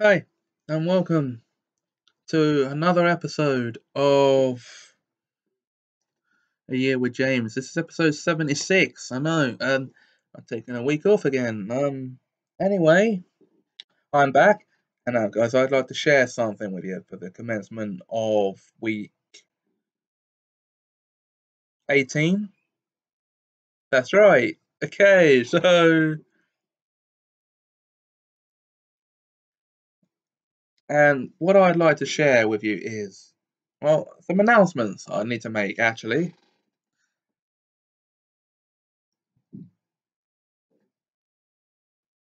Hi, and welcome to another episode of A Year with James. This is episode 76. I know, um, I'm taking a week off again. Um, anyway, I'm back, and now, guys, I'd like to share something with you for the commencement of week 18. That's right. Okay, so And what I'd like to share with you is, well, some announcements I need to make actually.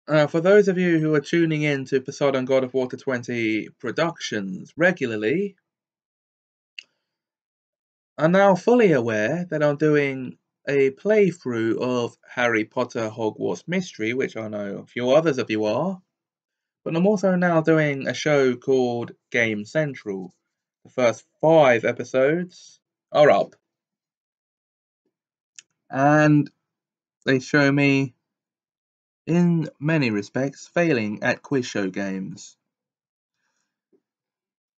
Uh, for those of you who are tuning in to Poseidon God of Water 20 productions regularly, are now fully aware that I'm doing a playthrough of Harry Potter Hogwarts Mystery, which I know a few others of you are. But I'm also now doing a show called Game Central. The first five episodes are up. And they show me, in many respects, failing at quiz show games.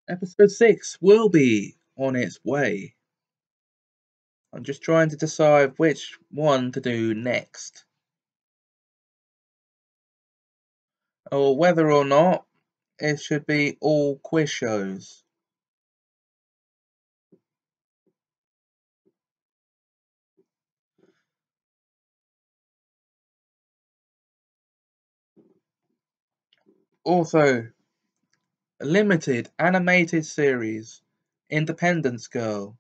Episode 6 will be on its way. I'm just trying to decide which one to do next. Or whether or not it should be all quiz shows. Also, limited animated series, Independence Girl,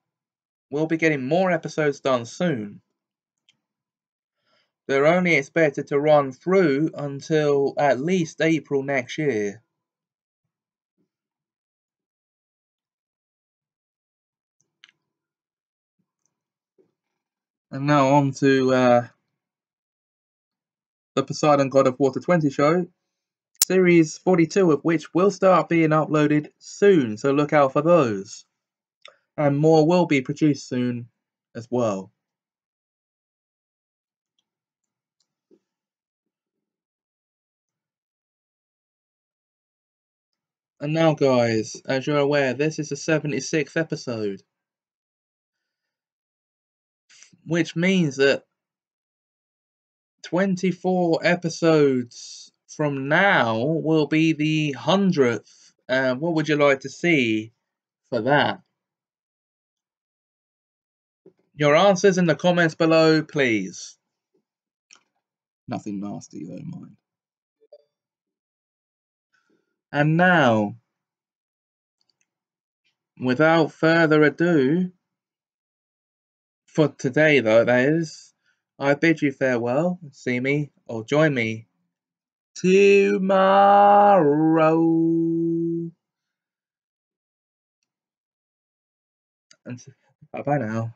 We'll be getting more episodes done soon. They're only expected to run through until at least April next year. And now on to uh, the Poseidon God of Water 20 show. Series 42 of which will start being uploaded soon, so look out for those. And more will be produced soon as well. And now, guys, as you're aware, this is the 76th episode. Which means that 24 episodes from now will be the 100th. Uh, what would you like to see for that? Your answers in the comments below, please. Nothing nasty, though, mind. And now, without further ado, for today though, that is, I bid you farewell. See me or join me tomorrow. And bye bye now.